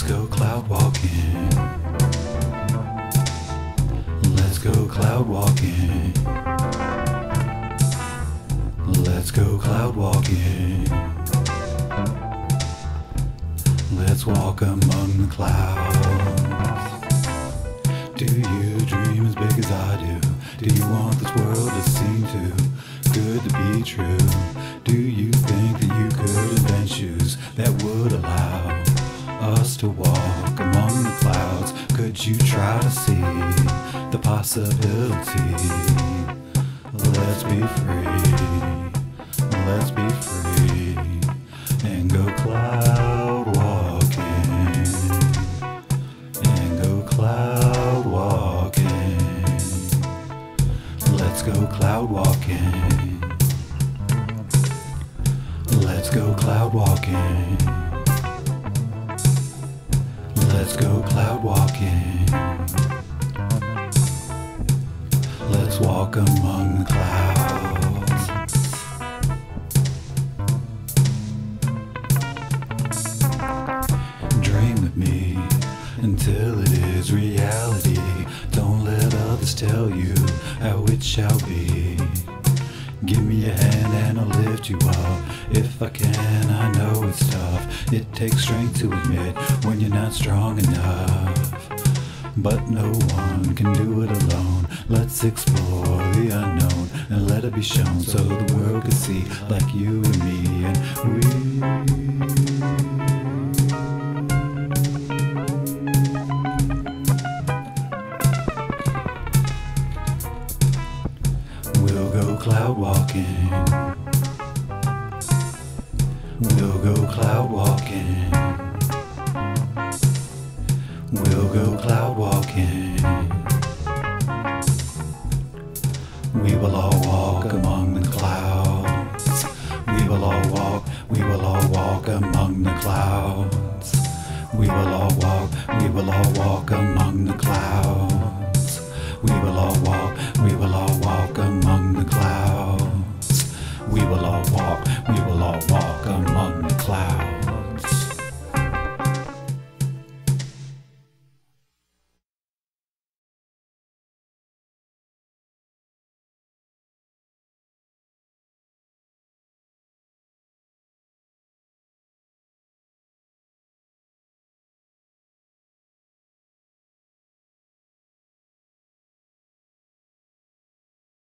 Let's go cloud walking. Let's go cloud walking. Let's go cloud walking. Let's walk among the clouds. Do you dream as big as I do? Do you want this world to seem too good to be true? Do you think that you could invent shoes that would allow us to walk among the clouds? Could you try to see the possibility? Let's be free. Let's be free and go cloud walking and go cloud walking. Let's go cloud walking. Let's go cloud walking. Let's go cloud walking. Let's walk among the clouds. Dream with me until it is reality. Don't let others tell you how it shall be. Give me a hand lift you up. If I can, I know it's tough. It takes strength to admit when you're not strong enough. But no one can do it alone. Let's explore the unknown and let it be shown so the world can see like you and me and we. We'll go cloud walking. We'll go cloud walking. We'll go cloud walking. We will all walk among the clouds. We will all walk, we will all walk among the clouds. We will all walk, we will all walk among the clouds. We will all walk, we will all walk among the clouds. We will all walk, we will all walk.